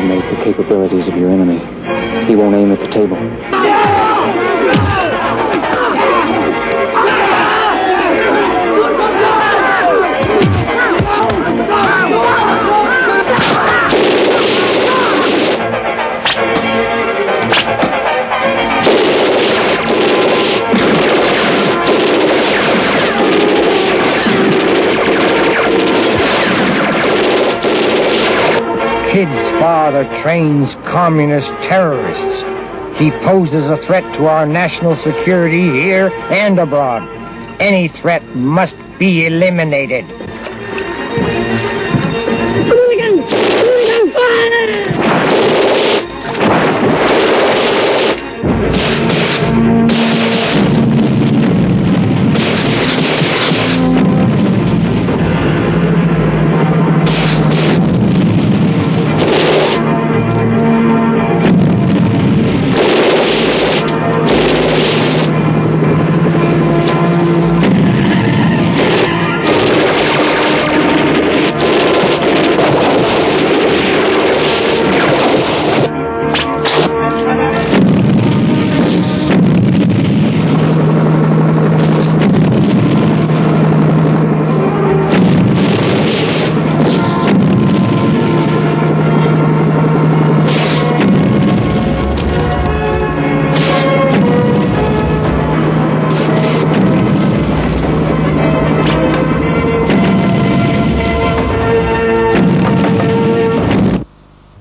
underestimate the capabilities of your enemy. He won't aim at the table. Kid's father trains communist terrorists. He poses a threat to our national security here and abroad. Any threat must be eliminated.